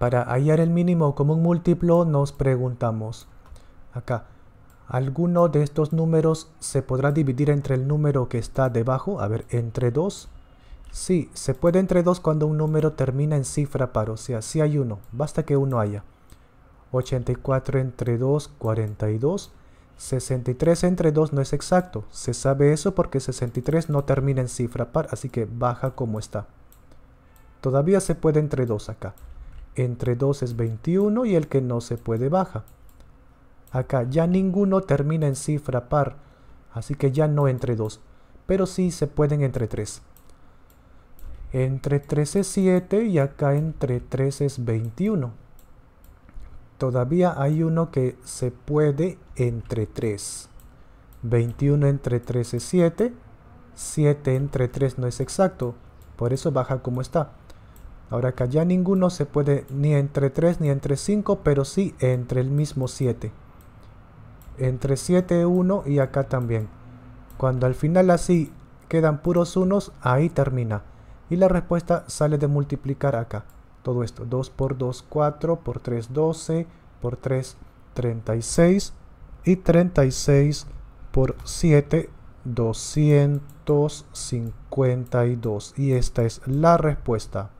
Para hallar el mínimo común múltiplo nos preguntamos, acá, ¿alguno de estos números se podrá dividir entre el número que está debajo? A ver, ¿entre 2? Sí, se puede entre 2 cuando un número termina en cifra par, o sea, si hay uno, basta que uno haya. 84 entre 2, 42. 63 entre 2 no es exacto. Se sabe eso porque 63 no termina en cifra par, así que baja como está. Todavía se puede entre 2 acá. Entre 2 es 21 y el que no se puede baja. Acá ya ninguno termina en cifra par, así que ya no entre 2. Pero sí se pueden entre 3. Entre 3 es 7 y acá entre 3 es 21 todavía hay uno que se puede entre 3. 21 entre 3 es 7. 7 entre 3 no es exacto. Por eso baja como está. Ahora acá ya ninguno se puede ni entre 3 ni entre 5, pero sí entre el mismo 7. Entre 7 1 y acá también. Cuando al final así quedan puros unos, ahí termina. Y la respuesta sale de multiplicar acá todo esto. 2 por 2, 4, por 3, 12, por 3, 36 y 36 por 7, 252. Y esta es la respuesta.